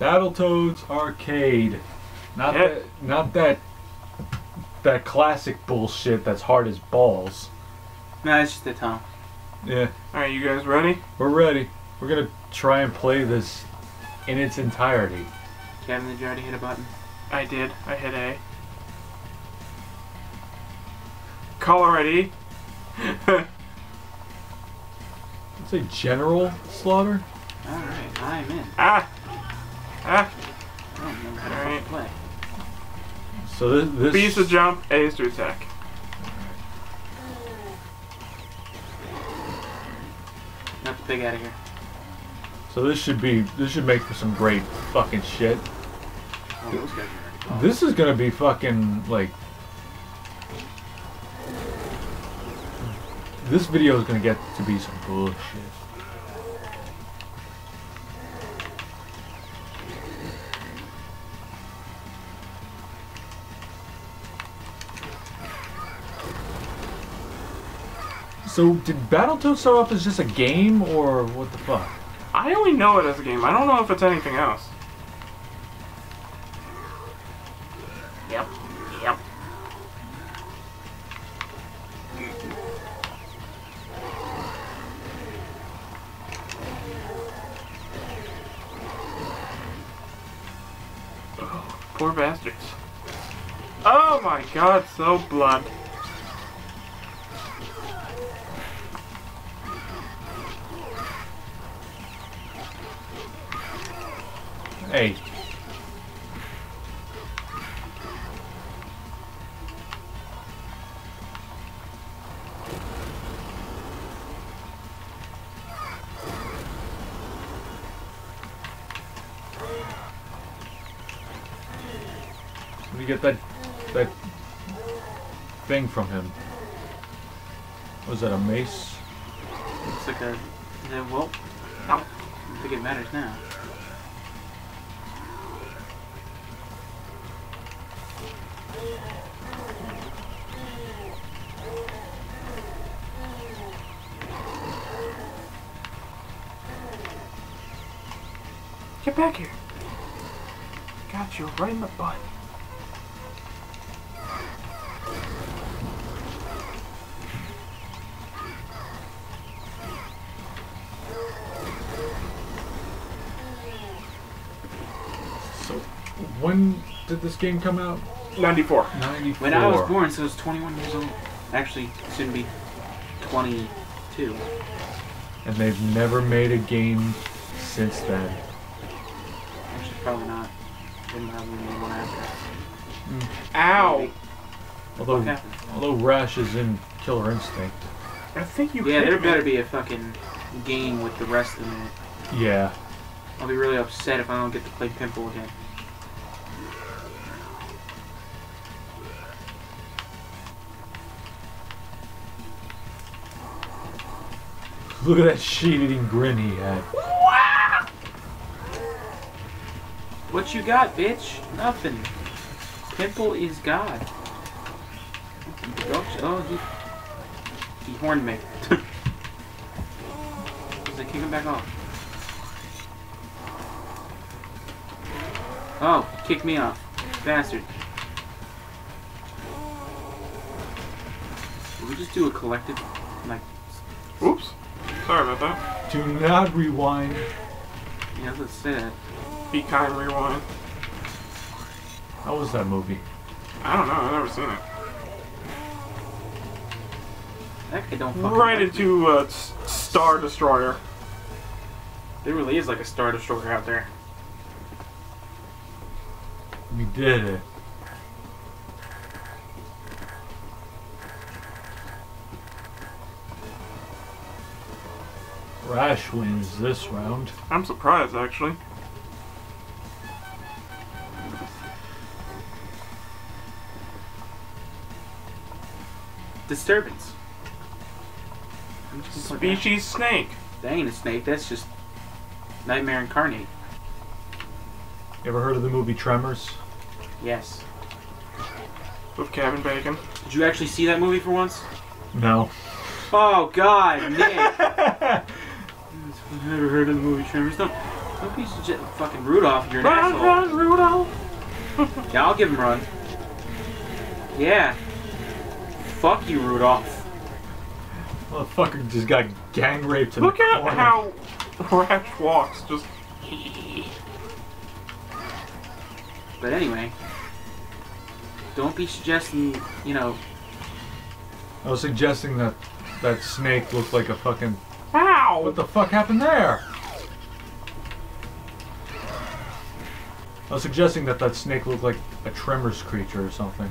Battletoads Arcade. Not Yeah. that not that that classic bullshit that's hard as balls. No, it's just the tone. Yeah, Alright, you guys ready? we're ready. We're gonna try and play this in its entirety. Kevin, did you already hit a button? I did. I hit A. ID. Let's say General Slaughter. Alright, I'm in. ah! Ah! I don't know how to Alright. play. So this, this B is to jump, A is to attack. Not the pig out of here. so this should be this should make for some great fucking shit. Oh, those guys are already gone. This is gonna be fucking like. This video is gonna get to be some bullshit. So did Battletoads start off as just a game, or what the fuck? I only know it as a game. I don't know if it's anything else. Yep. Yep. Oh, poor bastards. Oh my god, so blood. Hey, let me get that that thing from him. Was that a mace? Looks like a. Well, I don't think it matters now. Get back here. Got you right in the butt. So, when did this game come out? 94. 94. When I was born, so I was 21 years old. Actually, shouldn't be 22. And they've never made a game since then. Actually, probably not. Didn't have any one after. Hmm. Ow! Although, What happened? although Rash is in Killer Instinct. I think you Yeah, there me. better be a fucking game with the rest of it. Yeah. I'll be really upset if I don't get to play Pimple again. Look at that shit-eating grin he had. What you got, bitch? Nothing. Pimple is God. Oh, he, he horned me. Does it kick him back off? Oh, kick me off. Bastard. Did we just do a collective, like, Oops. Sorry about that. Do not rewind. yeah, let's say that. Be kind, rewind. How was that movie? I don't know. I've never seen it. That guy don't Right like me. into uh, Star Destroyer. There really is like a Star Destroyer out there. We did it. Rash wins this round. I'm surprised, actually. Disturbance. I'm just gonna put that. Species snake. That ain't a snake. That's just Nightmare incarnate. You ever heard of the movie Tremors? Yes. With Kevin Bacon. Did you actually see that movie for once? No. Oh God, Nick! I've never heard of the movie Tremors. Don't Don't be such a fucking Rudolph. You're an Run, asshole. run, Rudolph! Yeah, I'll give him run. Yeah. Fuck you, Rudolph. Motherfucker just got gang raped in Look at corner. how Rash walks. Just But anyway, don't be suggesting, you know, I was suggesting that that snake looked like a fucking. ow! What the fuck happened there? I was suggesting that that snake looked like a Tremors creature or something.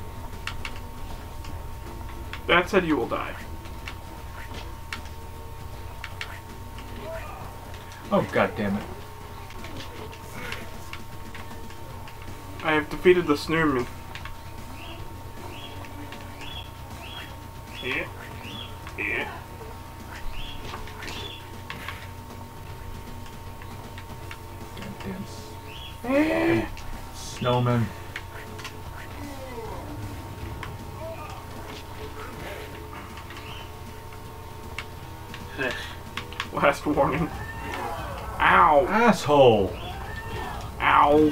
That said, you will die. Oh god damn it! I have defeated the Snoomin. Yeah. Yeah. Goddamn Yeah. snowman. Last warning. Ow! Asshole! Ow!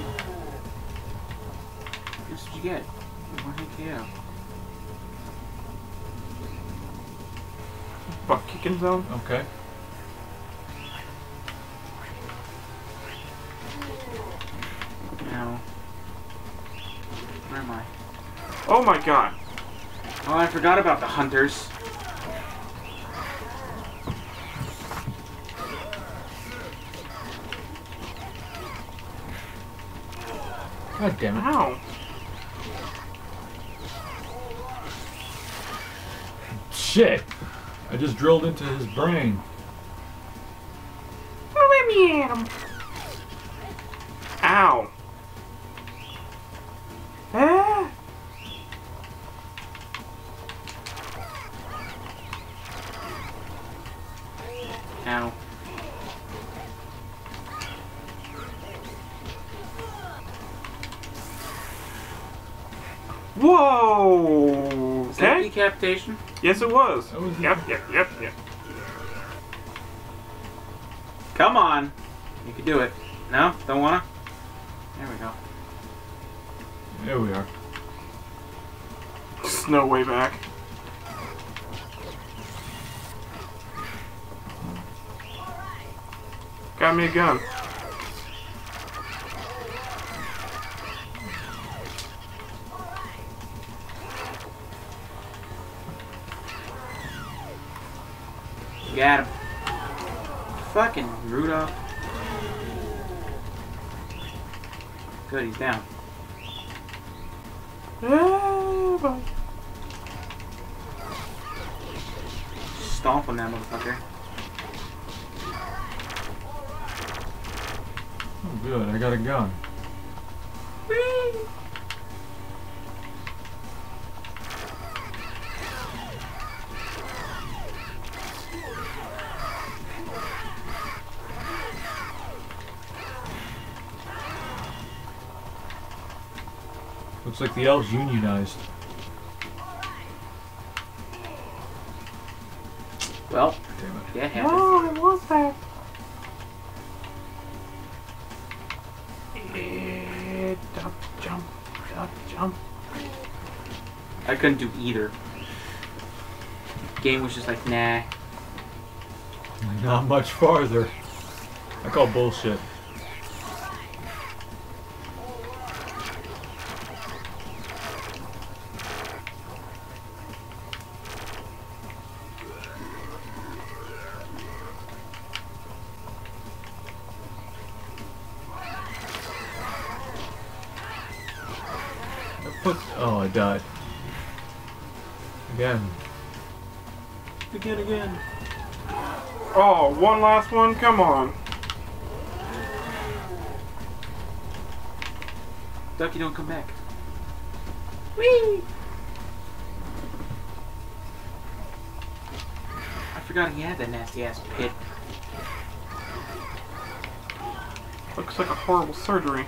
What did you get. One hit KO. Butt kicking zone. Okay. Now, where am I? Oh my god. Oh, I forgot about the hunters. God damn it. Ow. Shit! I just drilled into his brain. Let me at him. Yes, it was. Was- Yep, yep, yep, yep. Come on. You can do it. No? Don't wanna? There we go. There we are. Snow way back. Got me a gun. Got him. Fucking Rudolph. Good, he's down. Bye. Stomp on that motherfucker. Oh, good. I got a gun. Whee! Looks like the elves unionized. Well, Damn it. yeah, it happened. Oh, I want that. Yeah, duck, jump, duck, jump. I couldn't do either. Game was just like, nah. Not much farther. I call bullshit. I put. Oh, I died. Again. Again, again. Oh, one last one? Come on. Ducky, don't come back. Whee! I forgot he had that nasty ass pit. Looks like a horrible surgery.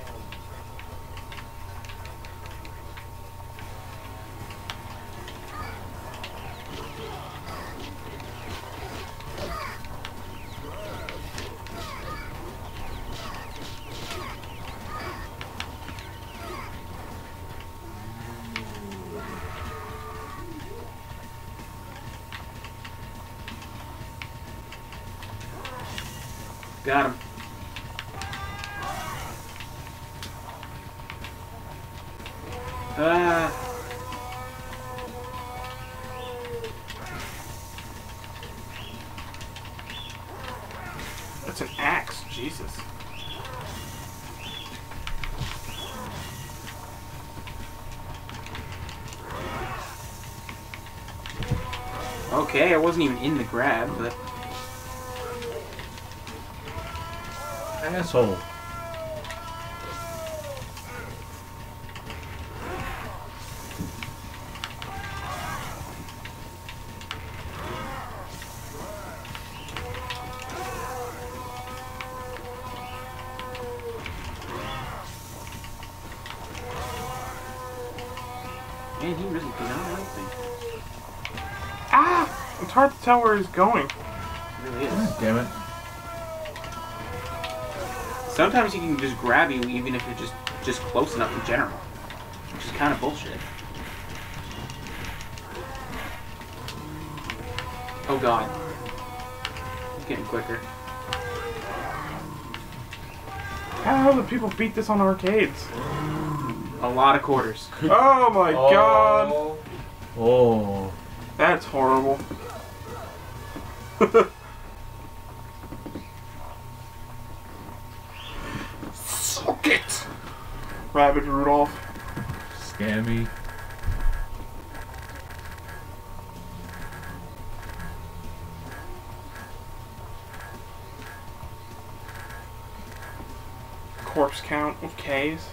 Got him. Ah. It's an axe. Jesus. Okay, I wasn't even in the grab, but Asshole. man, he really did not like me. Ah! It's hard to tell where he's going. It really is. God damn it. Sometimes he can just grab you even if you're just just close enough in general, which is kind of bullshit. Oh god, he's getting quicker. How do people beat this on arcades? A lot of quarters. Oh, oh my god! Oh. Oh. That's horrible. Suck it! Rabbit Rudolph. Scammy. Corpse count with K's.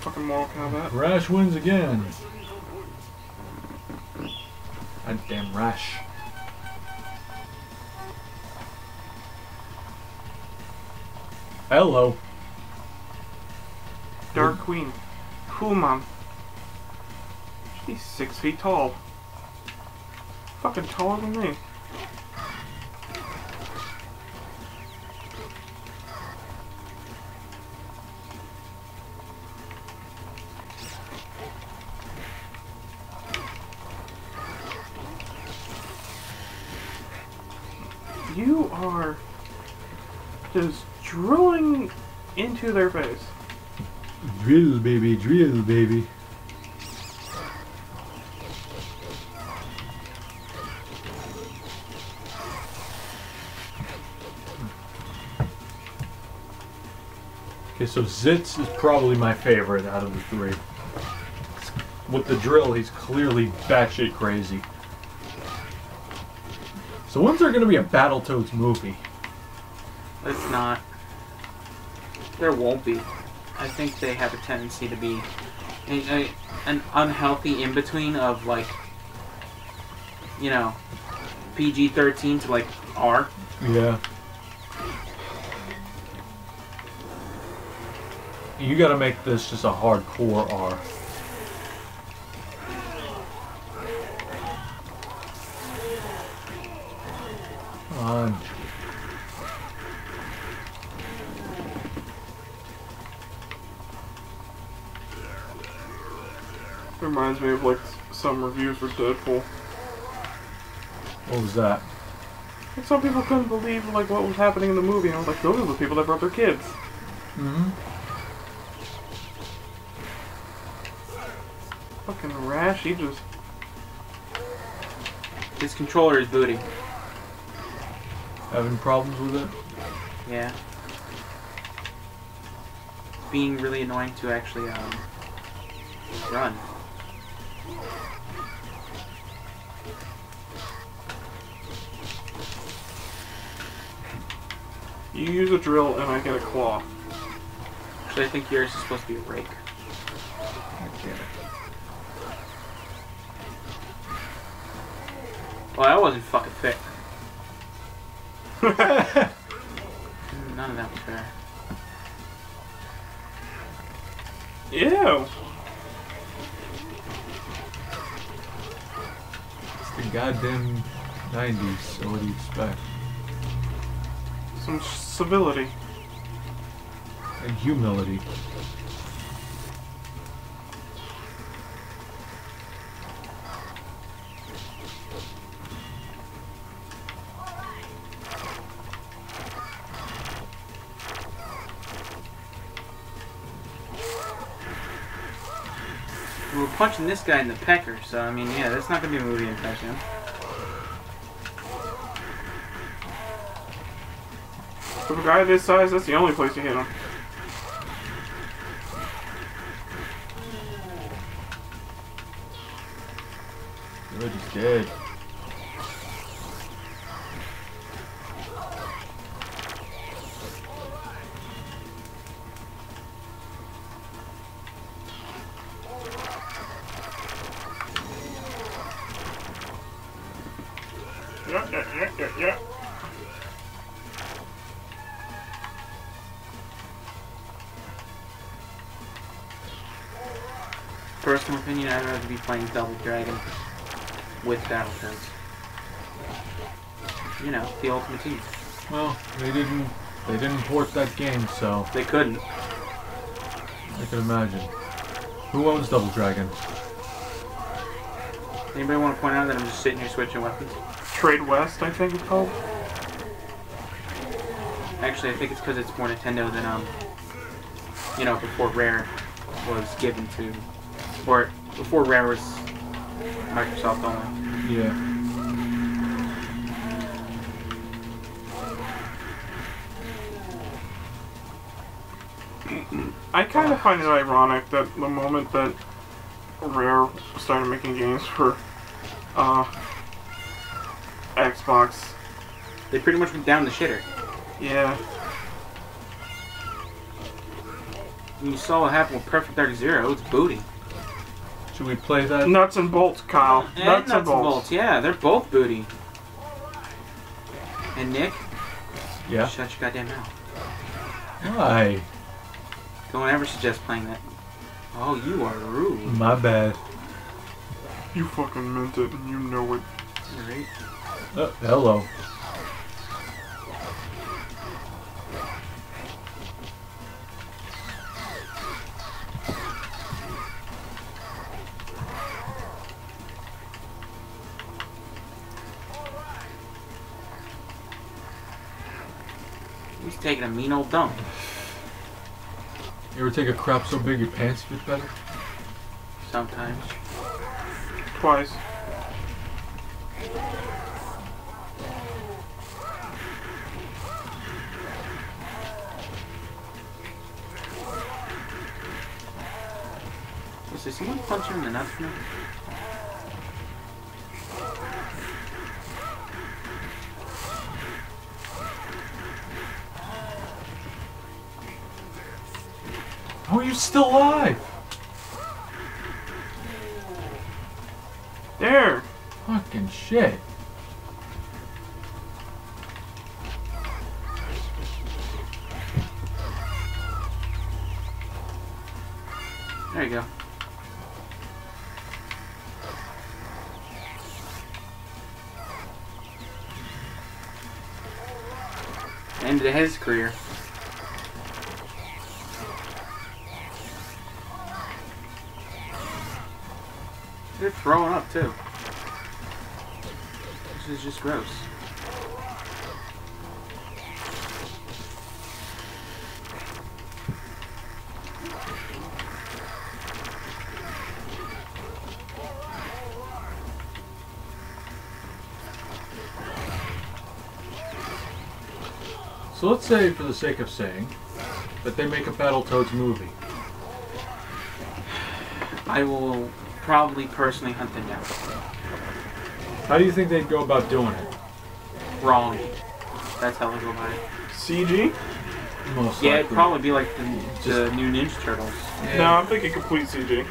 Fucking Mortal Kombat. Rash wins again. God damn Rash. Hello. Dark Queen. Human. She's six feet tall. Fucking taller than me. You are just drilling into their face. Drill, baby, drill, baby. Okay, so Zitz is probably my favorite out of the three. With the drill, he's clearly batshit crazy. So when's there gonna be a Battletoads movie? It's not. There won't be. I think they have a tendency to be a, a, an unhealthy in between of like, you know, PG 13 to like R. Yeah. You gotta make this just a hardcore R. Come on. Reminds me of like some reviews for Deadpool. What was that? Like, some people couldn't believe like what was happening in the movie. And I was like, those are the people that brought their kids. Mm-hmm. Fucking Rash, he just His controller is booting. Having problems with it? Yeah. Being really annoying to actually um, run. You use a drill and I get a claw. Actually, I think yours is supposed to be a rake. God damn it. Well, that wasn't fucking fit. None of that was fair. Ew. It's the goddamn 90s, so what do you expect? Some civility. And humility. We're punching this guy in the pecker, so I mean, yeah, that's not gonna be a movie impression. For a guy this size, that's the only place you hit him. Playing Double Dragon with Battle Battletoads. You know, the Ultimate Team. Well, they didn't. They didn't port that game, so They couldn't. I can imagine. Who owns Double Dragon? Anybody want to point out that I'm just sitting here switching weapons? Tradewest, I think it's called. Actually, I think it's because it's more Nintendo than um, you know, before Rare was given to, or before Rare was Microsoft only. Yeah. I kind of find it ironic that the moment that Rare started making games for uh, Xbox, They pretty much went down the shitter. yeah, you saw what happened with Perfect Dark Zero. It's booty. Should we play that? nuts and bolts, Kyle. Eh, and nuts, and bolts. Yeah, they're both booty. And Nick, Yeah. shut your goddamn mouth. Why? Don't ever suggest playing that. Oh, you are rude. My bad. You fucking meant it, and you know it. Right? Oh, hello. Taking a mean old dump. You ever take a crap so big your pants fit better? Sometimes. Twice. Was there someone punching him in the nuts for you still alive? There. Fucking shit. The sake of saying, that they make a Battletoads movie. I will probably personally hunt them down. How do you think they'd go about doing it? Wrong. That's how they go about it. CG? Most Yeah, it'd probably be like the, the new Ninja Turtles. Yeah. No, I'm thinking complete CG.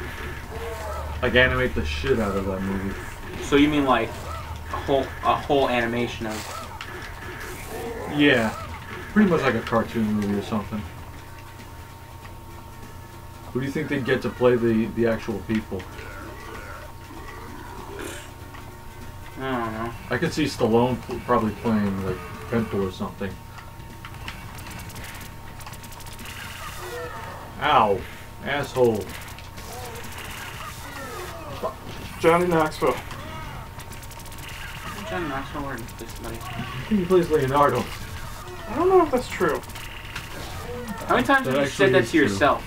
Like animate the shit out of that movie. So you mean like a whole a whole animation of Yeah. Pretty much like a cartoon movie or something. Who do you think they'd get to play the, the actual people? I don't know. I could see Stallone probably playing like Deadpool or something. Ow. Asshole. Johnny Knoxville. Johnny Knoxville or this somebody. I think he plays Leonardo. I don't know if that's true. How many times That have you said that to true. yourself?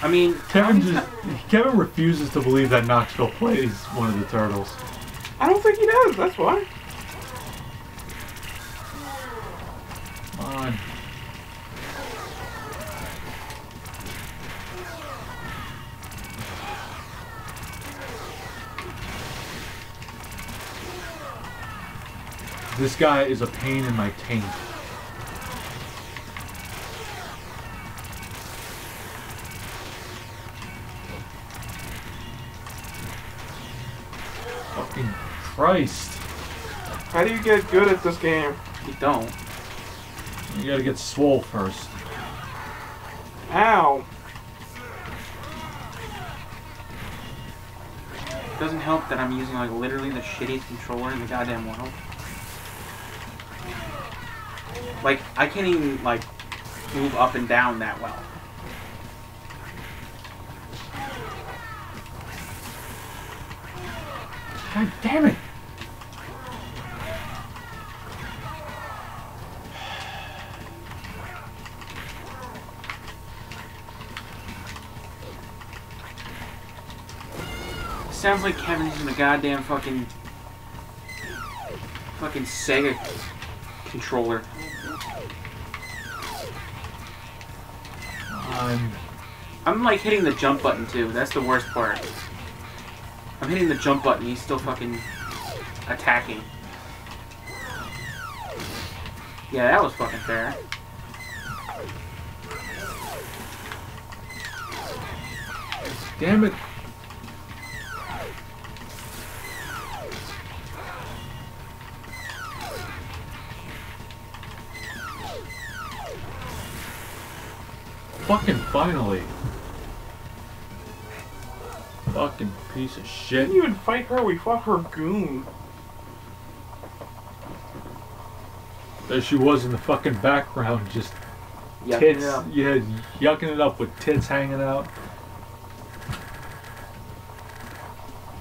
I mean, Kevin just Kevin refuses to believe that Knoxville plays one of the turtles. I don't think he does. That's why. This guy is a pain in my taint. Fucking Christ. How do you get good at this game? You don't. You gotta get swole first. Ow. It doesn't help that I'm using like literally the shittiest controller in the goddamn world. Like I can't even like move up and down that well. God damn it! Sounds like Kevin's using the goddamn fucking fucking Sega controller. I'm like hitting the jump button too. That's the worst part. I'm hitting the jump button. He's still fucking attacking. Yeah, that was fucking fair. damn it. Fucking finally. Fucking piece of shit. We shit. didn't even fight her. We fought her goon. There she was in the fucking background, just Yeah. tits. yeah. Yeah, yucking it up with tits hanging out.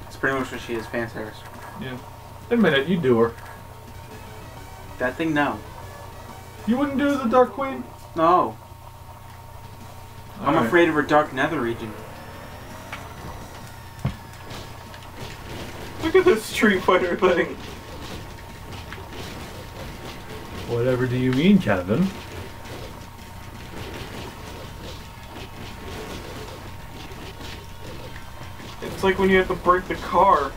That's pretty much what she is, fan service. Yeah. Admit it, you do her. That thing, no. You wouldn't do the Dark Queen? No. I'm Alright. afraid of her dark nether region. Look at this Street Fighter thing. Whatever do you mean, Kevin? It's like when you have to break the car.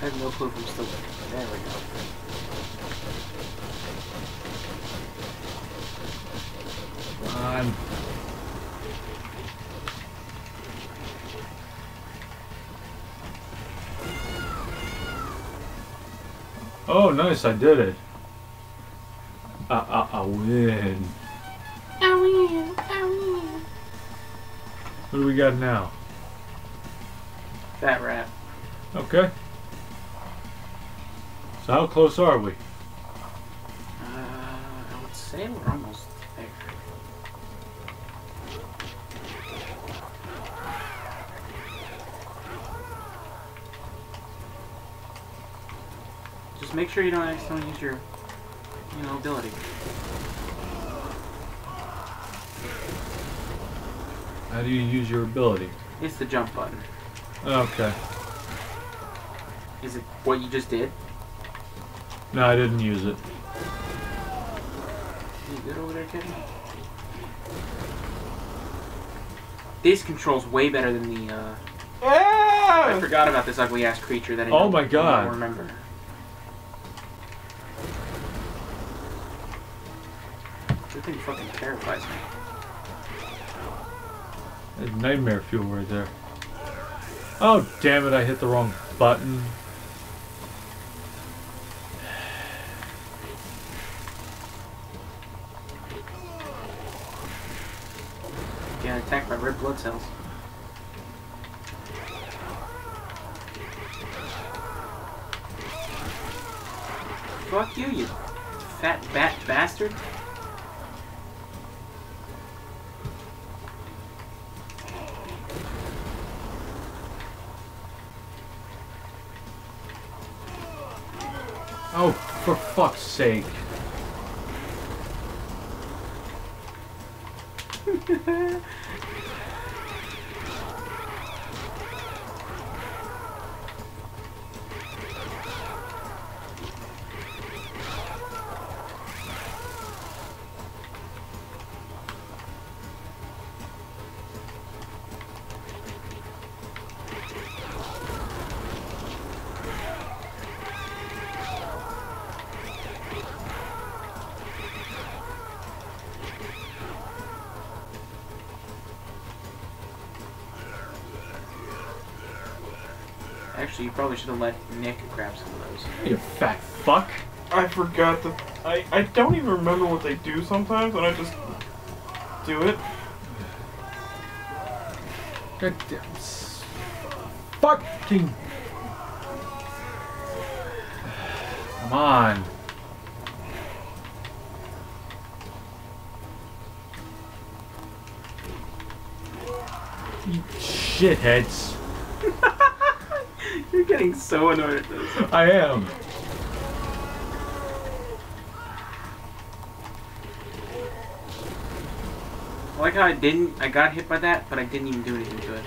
I have no clue if I'm still there. There we go. Um, oh, nice! I did it. I, I, I win. I win, I win. What do we got now? That rat. Okay. So how close are we? Sure you don't accidentally use your, you know, ability. How do you use your ability? It's the jump button. Okay. Is it what you just did? No, I didn't use it. You good over there, Kevin? This controls way better than the. Uh, I forgot about this ugly ass creature that I Oh my I God. remember. That thing fucking terrifies me. That's nightmare fuel right there. Oh, damn it, I hit the wrong button. Getting attacked by red blood cells. Fuck you, you fat bat bastard. Oh, for fuck's sake. Actually, you probably should have let Nick grab some of those. You fat fuck. I forgot that. I, I don't even remember what they do sometimes, and I just do it. God damn. Fucking. Come on. You shitheads. You're getting so annoyed at this. I am. I like how I didn't. I got hit by that, but I didn't even do anything to it.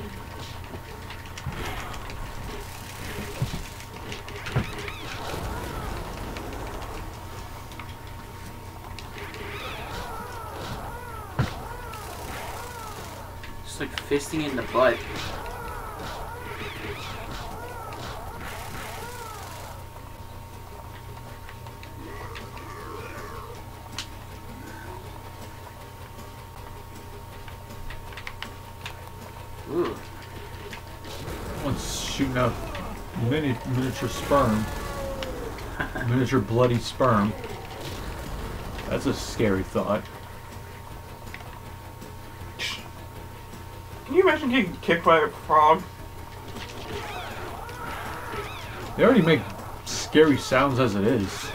Just like fisting in the butt. Ooh. One's shooting out mini miniature sperm. miniature bloody sperm. That's a scary thought. Can you imagine getting kicked by a frog? They already make scary sounds as it is.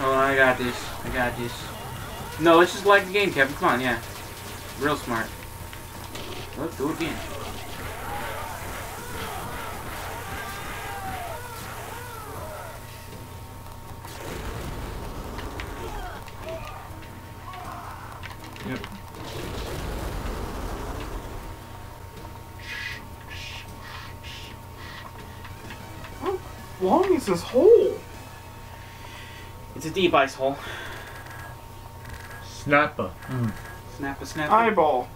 Oh, I got this. I got this. No, let's just like the game, Kevin. Come on, yeah. Real smart. Let's do it again. Yep. How long is this hole? It's a deep ice hole. Snapper. Mm. Snap a. Eyeball.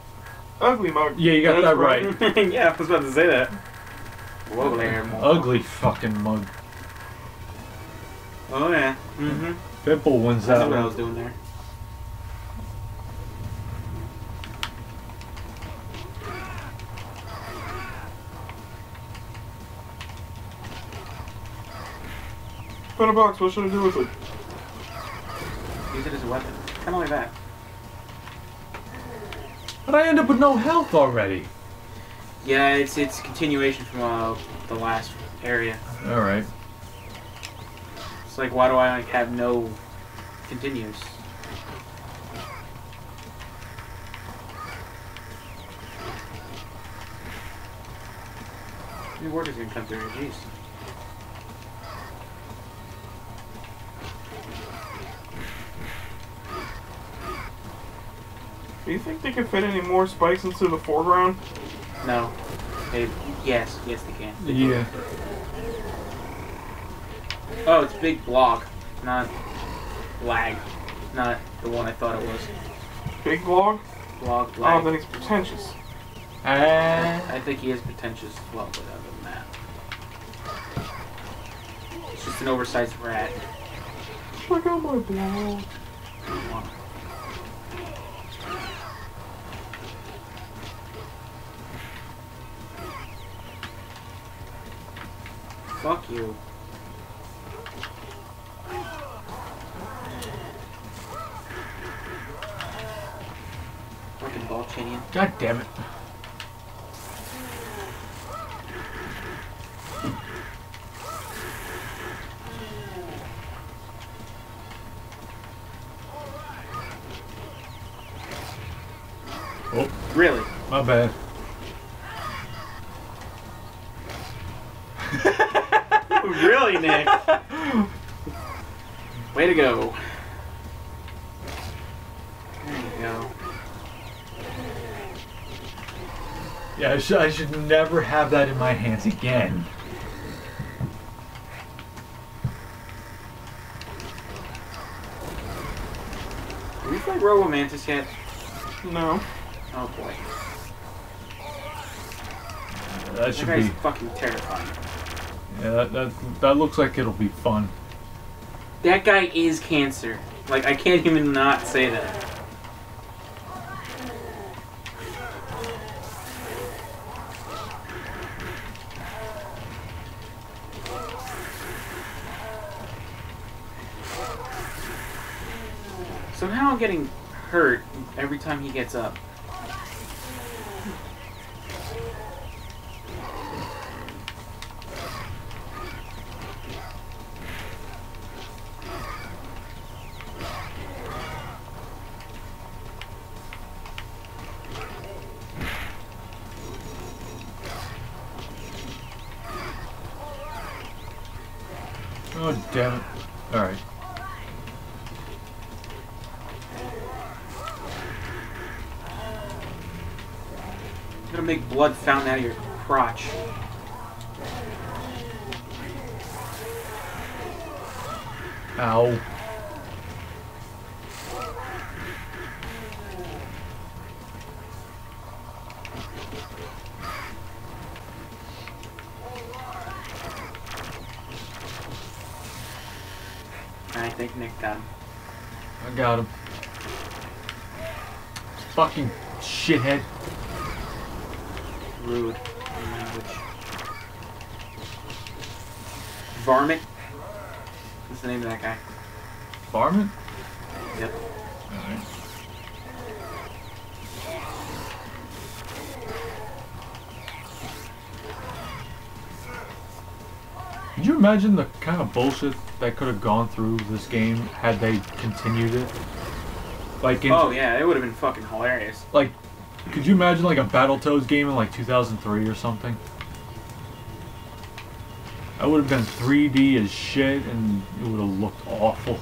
Ugly mug. Yeah, you got that right. yeah, I was about to say that. Whoa there. Ugly fucking mug. Oh yeah. Mm-hmm. Pimple wins out. That's that what I was doing there. Put in a box. What should I do with it? Use it as a weapon. Kind of like that. But I end up with no health already. Yeah, it's it's continuation from uh, the last area. Alright. It's like, why do I like have no continues? New workers gonna come through jeez. Do you think they could fit any more spikes into the foreground? No. They, yes, yes they can. Yeah. Oh, it's big block, not lag. Not the one I thought it was. Big vlog? Blog, Oh, lag. then he's pretentious. Ah. I think he is pretentious as well, but other than that. It's just an oversized rat. Check out my blog. Fuck you. Fucking Balchinian. God damn it. Oh, Really? my bad. really? Really, Nick? Way to go. There you go. Yeah, I should, I should never have that in my hands again. Have you played Robo Mantis yet? No. Oh boy. That That should guy's be. fucking terrifying. Yeah, that, that that looks like it'll be fun. That guy is cancer. Like, I can't even not say that. Somehow I'm getting hurt every time he gets up. Oh damn it! All right. I'm gonna make blood fountain out of your crotch. Ow. I think Nick got him. I got him. Fucking shithead. Rude language. Varmint. What's the name of that guy? Varmint? Yep. Alright. Could you imagine the kind of bullshit that could have gone through this game had they continued it? Like, in, Oh yeah, it would have been fucking hilarious. like, could you imagine like a Battletoads game in like 2003 or something? That would have been 3D as shit, and it would have looked awful.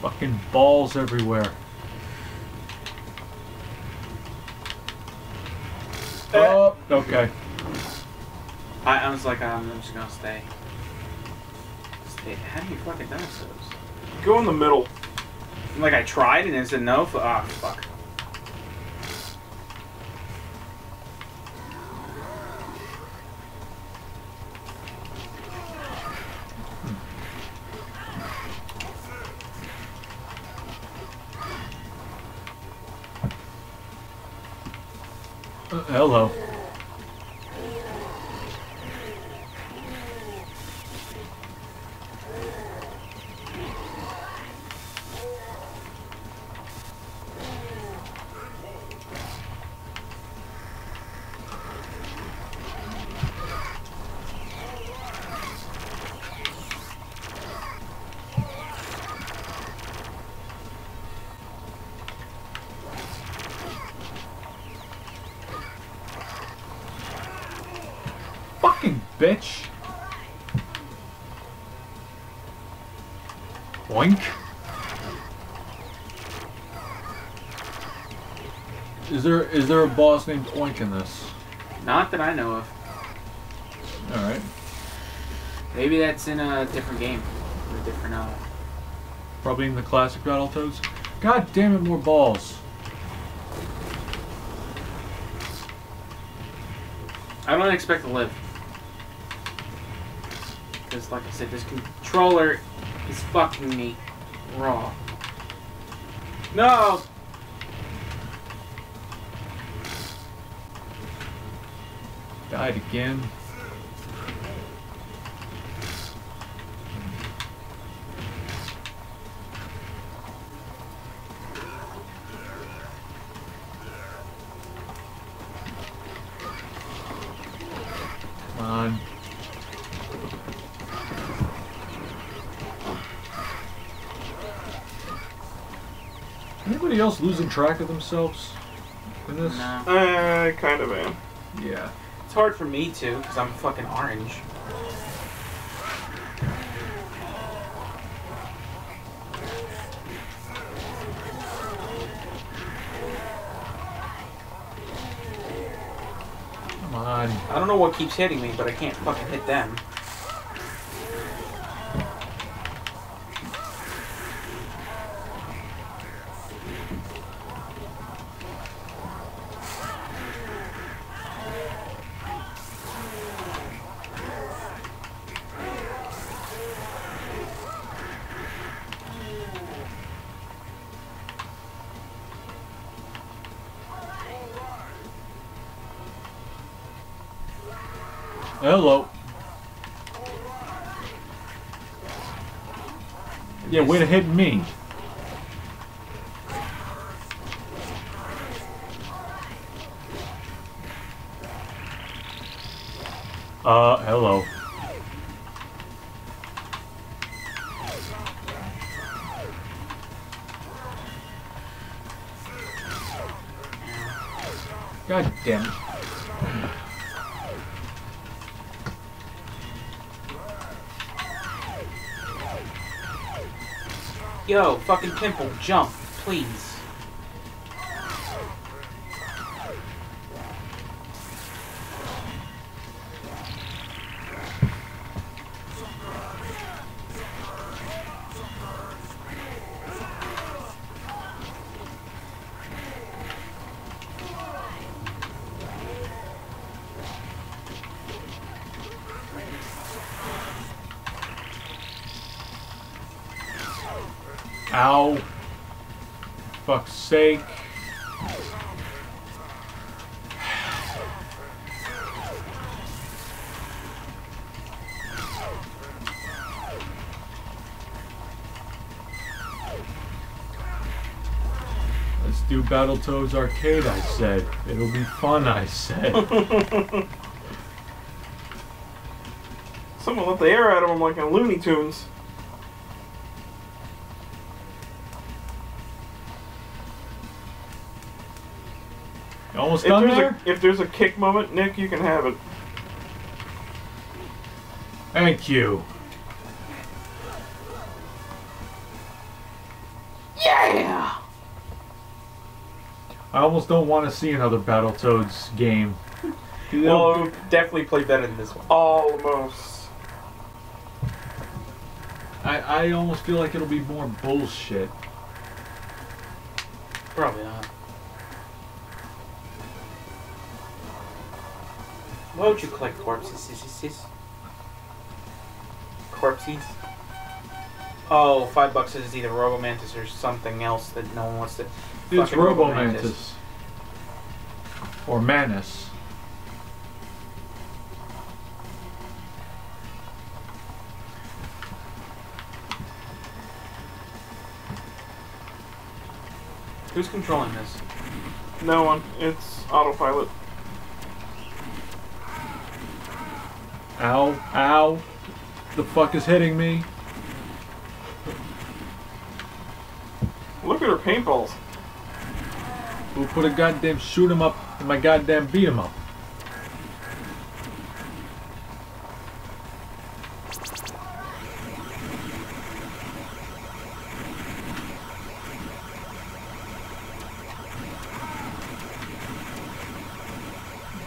Fucking balls everywhere. Oh, okay. I, I was like, um, I'm just gonna stay. Stay. How do you fucking done those? Go in the middle. Like I tried and it said no. f- Ah, fuck. Uh, hello. Fucking bitch. Boink. Is there is there a boss named Oink in this? Not that I know of. Alright. Maybe that's in a different game. A different, uh. Probably in the classic Battletoads. God damn it, more balls. I don't expect to live. Because, like I said, this controller is fucking me raw. No! Died again. Come on. Anybody else losing track of themselves in this? No. I kind of am. Yeah. It's hard for me too, because I'm fucking orange. Come on. I don't know what keeps hitting me, but I can't fucking hit them. Hello. Yeah, way to hit me. Fucking pimple, jump, please. Sake. Let's do Battletoads Arcade, I said. It'll be fun, I said. Someone let the air out of him like in Looney Tunes. Almost If done there's, there? a, if there's a kick moment, Nick, you can have it. Thank you. Yeah! I almost don't want to see another Battletoads game. Well, it definitely play better than this one. Almost. I, I almost feel like it'll be more bullshit. Probably not. Why would you collect corpses? Corpses? Oh, five bucks is either Robomantis or something else that no one wants to. It's Fucking Robomantis. Or Manus. Who's controlling this? No one. It's autopilot. Ow, ow. The fuck is hitting me? Look at her paintballs. We'll put a goddamn shoot 'em up and my goddamn beat 'em up.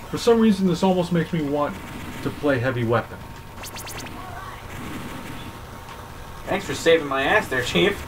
For some reason, this almost makes me want to play Heavy Weapon. Thanks for saving my ass there, Chief.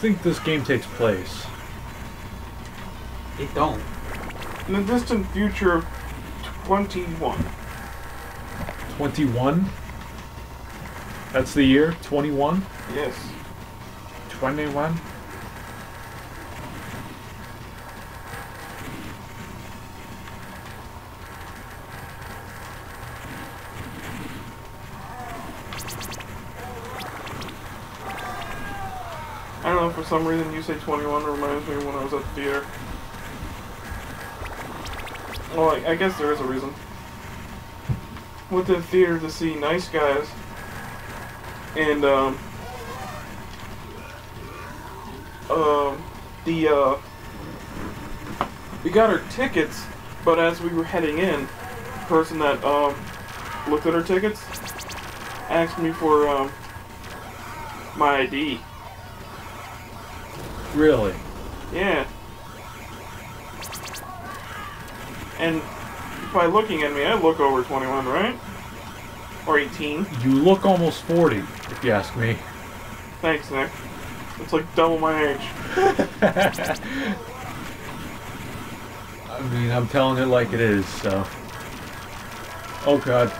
Think this game takes place? It don't. In the distant future of 21. 21? That's the year? 21? Yes. 21? Some reason you say 21 reminds me when I was at the theater. Well, I, I guess there is a reason. Went to the theater to see Nice Guys. And, um... Um... The, uh... We got our tickets, but as we were heading in, the person that, um... Looked at our tickets asked me for, um... My ID. Really? Yeah. And by looking at me, I look over 21, right? Or 18. You look almost 40, if you ask me. Thanks, Nick. It's like double my age. I mean, I'm telling it like it is, so. Oh god.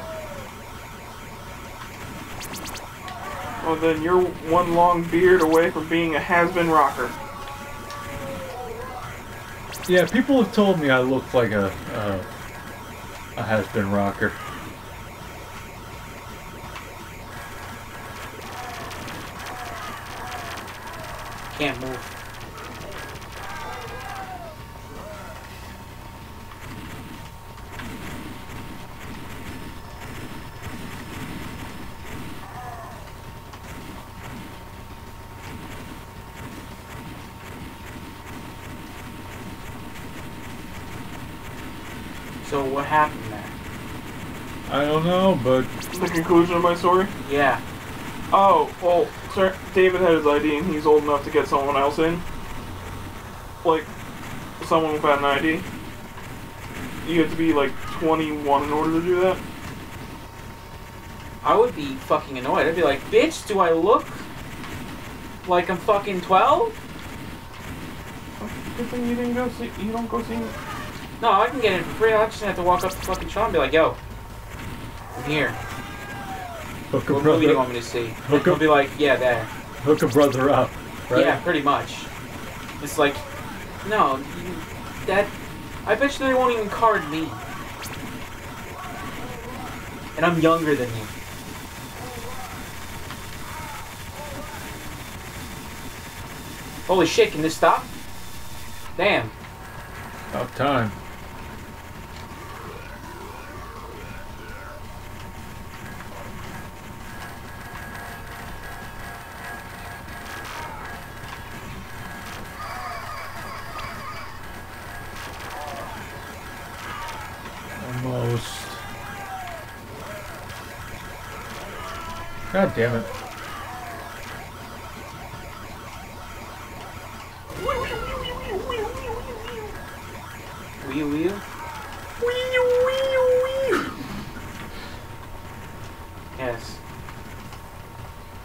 Well, then you're one long beard away from being a has-been rocker. Yeah, people have told me I look like a a has-been rocker. Can't move. So what happened there? I don't know, but The conclusion of my story? Yeah. Oh, well, sir, David had his ID and he's old enough to get someone else in. Like, someone without an ID. You have to be like 21 in order to do that. I would be fucking annoyed. I'd be like, bitch, do I look like I'm fucking 12? Good thing you didn't go see. You don't go see. No, I can get in for free. I just have to walk up to fucking Sean and be like, yo, I'm here. hook a What movie do you want me to see? Hook up- be like, yeah, there. hook a brother up, right? Yeah, pretty much. It's like, no, you, that. I bet you they won't even card me. And I'm younger than you. Holy shit, can this stop? Damn. About time. God damn it. Wheel wheel? Yes.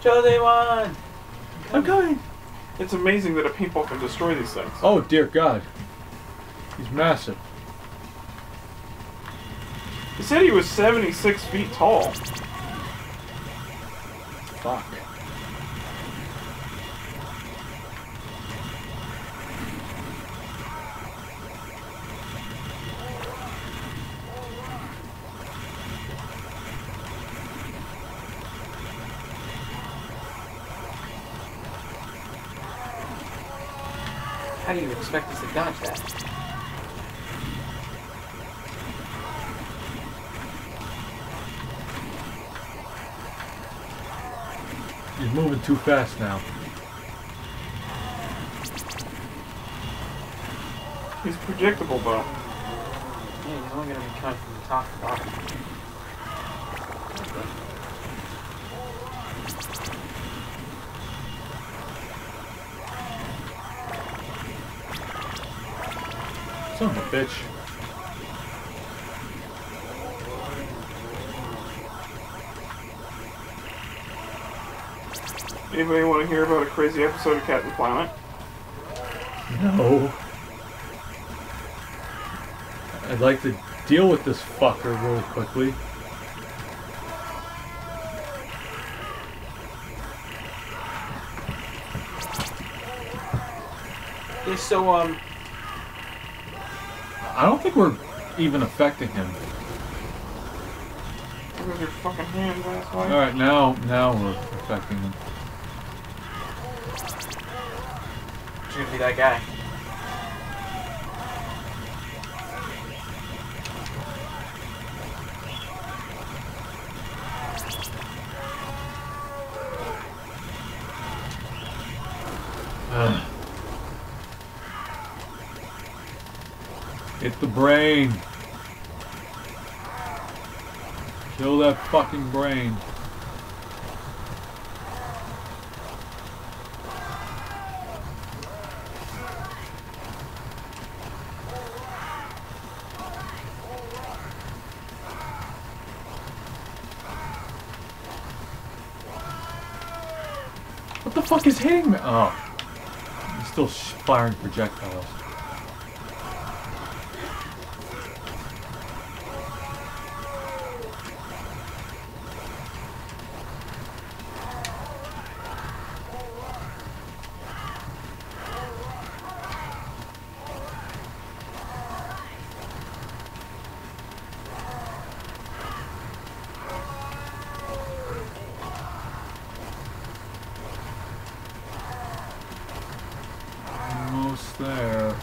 Jose won! I'm coming. It's amazing that a paintball can destroy these things. Oh dear God. He's massive. He said he was 76 feet tall. Fuck. How do you expect us to dodge that? Moving too fast now. He's predictable though. Yeah, he's only gonna be coming from the top to bottom. Son of a bitch. Anybody want to hear about a crazy episode of Captain Planet? No. I'd like to deal with this fucker really quickly. Yeah, so um, I don't think we're even affecting him. Look your fucking hands, asshole. All right, now now we're affecting him. she's gonna be that guy. Hit the brain. Kill that fucking brain. What the fuck is hitting me? Oh. He's still firing projectiles. Almost there.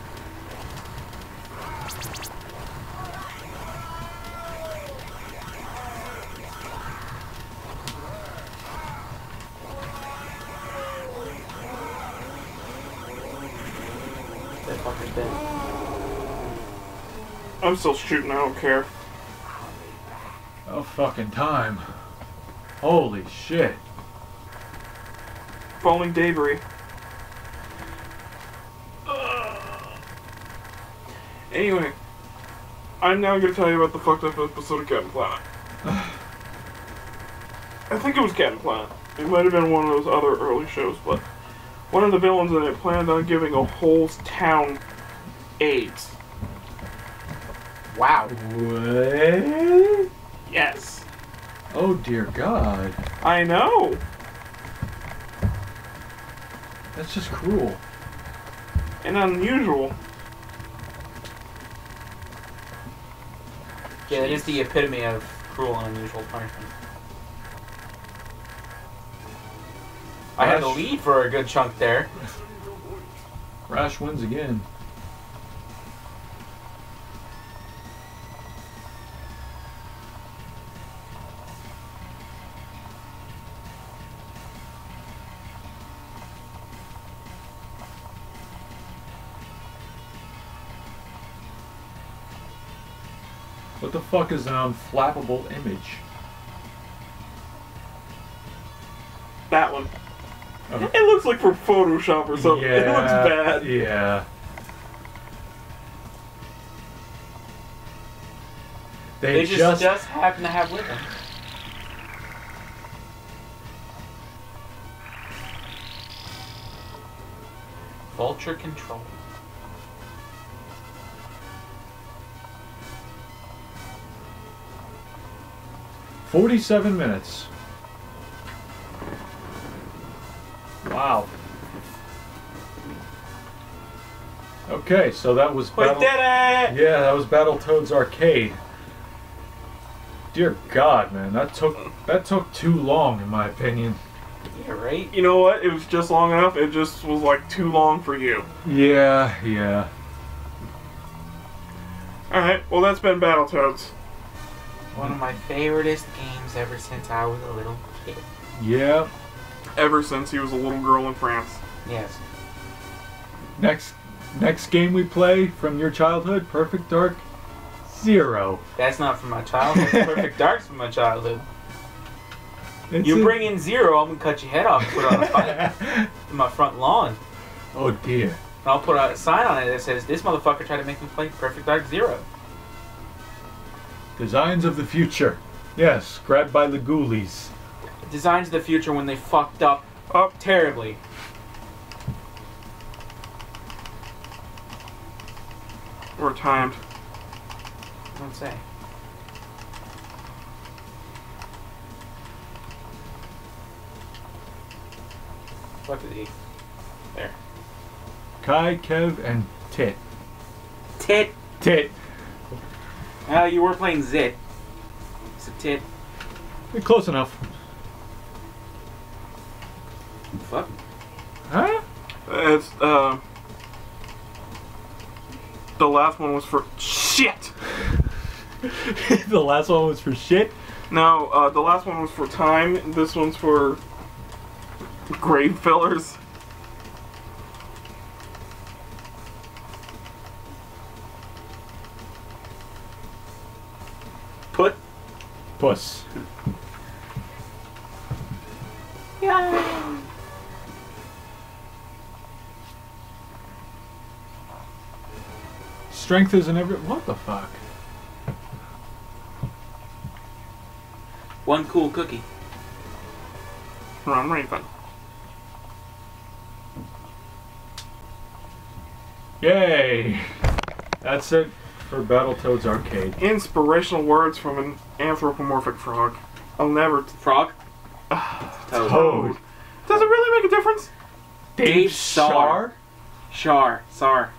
That fucking thing. I'm still shooting, I don't care. Oh fucking time. Holy shit. Falling debris. Anyway, I'm now going to tell you about the fucked up episode of Captain Planet. I think it was Captain Planet. It might have been one of those other early shows, but one of the villains in it planned on giving a whole town AIDS. Wow. What? Yes. Oh dear god. I know. That's just cruel. And unusual. Yeah, that is the epitome of cruel and unusual punishment. I had the Gosh. lead for a good chunk there. Rash wins again. Fuck is um, an unflappable image? That one. Oh. It looks like from Photoshop or something. It looks bad. Yeah. They, They just, just, just happen to have with them. Vulture control. Forty-seven minutes. Wow. Okay, so that was We Battle- did it! Yeah, that was Battletoads Arcade. Dear God, man, that took that took too long, in my opinion. Yeah, right? You know what? It was just long enough. It just was like too long for you. Yeah, yeah. Alright, well, that's been Battletoads. One of my favoriteest games ever since I was a little kid. Yeah. Ever since he was a little girl in France. Yes. Next next game we play from your childhood, Perfect Dark Zero. That's not from my childhood. Perfect Dark's from my childhood. It's You a- bring in Zero, I'm gonna cut your head off and put it on a fight in my front lawn. oh dear. And I'll put a sign on it that says, This motherfucker tried to make me play Perfect Dark Zero. Designs of the future. Yes, grabbed by the ghoulies. Designs of the future when they fucked up Up. terribly. We're timed. Don't say. Fuck the E. There. Kai, Kev, and Tit. Tit. Tit. Uh, you were playing Zit. It's a tit. You're Close enough. Fuck. Huh? It's uh. The last one was for shit. the last one was for shit. No, uh, the last one was for time. This one's for grave fillers. Put. Puss. Yeah. Strength isn't every. What the fuck? One cool cookie. Ron Raven. Yay! That's it for Battletoads Arcade. Inspirational words from an anthropomorphic frog. I'll never. Frog. Ah, toad. Toad. Does it really make a difference? Dave Sar. Char. Sar.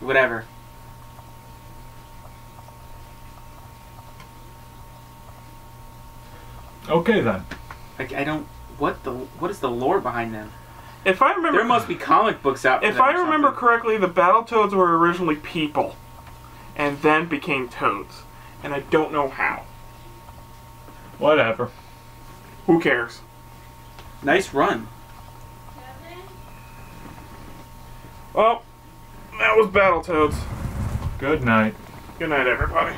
Whatever. Okay then. Like I don't. What the? What is the lore behind them? If I remember, There must be comic books out. for if them I or remember something. correctly, the Battletoads were originally people, and then became toads, and I don't know how. Whatever. Who cares? Nice run. Well, that was Battletoads. Good night. Good night, everybody.